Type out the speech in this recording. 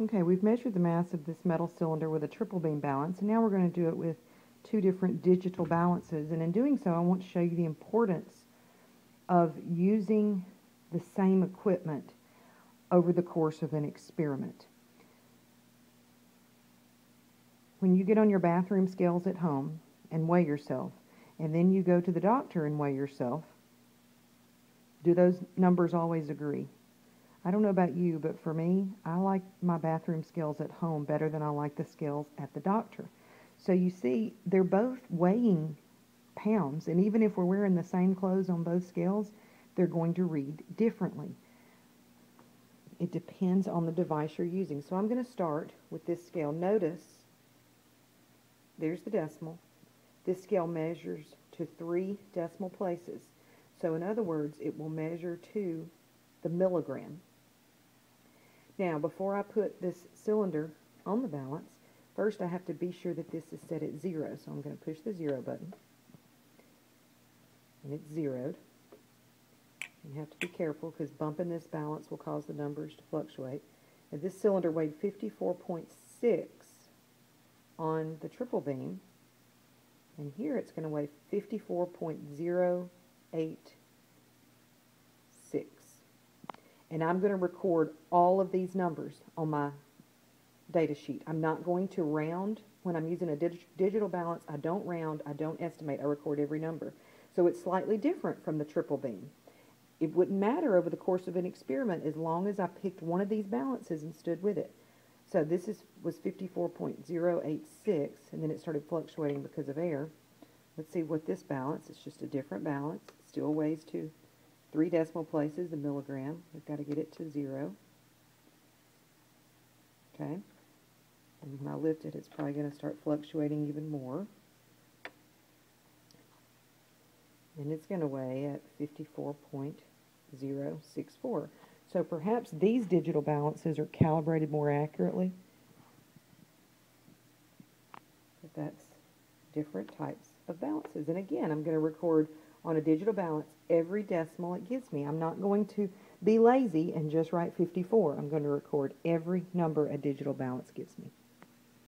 Okay, we've measured the mass of this metal cylinder with a triple beam balance, and now we're going to do it with two different digital balances. And in doing so, I want to show you the importance of using the same equipment over the course of an experiment. When you get on your bathroom scales at home and weigh yourself, and then you go to the doctor and weigh yourself, do those numbers always agree? I don't know about you, but for me, I like my bathroom scales at home better than I like the scales at the doctor. So you see, they're both weighing pounds, and even if we're wearing the same clothes on both scales, they're going to read differently. It depends on the device you're using. So I'm going to start with this scale. Notice, there's the decimal. This scale measures to three decimal places. So in other words, it will measure to the milligram. Now, before I put this cylinder on the balance, first I have to be sure that this is set at zero. So I'm going to push the zero button. And it's zeroed. You have to be careful because bumping this balance will cause the numbers to fluctuate. And this cylinder weighed 54.6 on the triple beam. And here it's going to weigh 54.086. And I'm going to record all of these numbers on my data sheet. I'm not going to round when I'm using a dig digital balance. I don't round, I don't estimate, I record every number. So it's slightly different from the triple beam. It wouldn't matter over the course of an experiment as long as I picked one of these balances and stood with it. So this is was 54.086, and then it started fluctuating because of air. Let's see what this balance, it's just a different balance. Still weighs to three decimal places, the milligram. We've got to get it to zero. Okay. And when I lift it, it's probably going to start fluctuating even more. And it's going to weigh at 54.064. So perhaps these digital balances are calibrated more accurately. But that's different types of balances. And again, I'm going to record on a digital balance every decimal it gives me. I'm not going to be lazy and just write 54. I'm going to record every number a digital balance gives me.